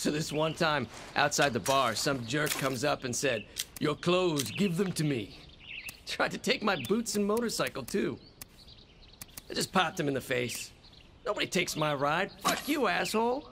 So this one time, outside the bar, some jerk comes up and said, Your clothes, give them to me. Tried to take my boots and motorcycle, too. I just popped him in the face. Nobody takes my ride. Fuck you, asshole.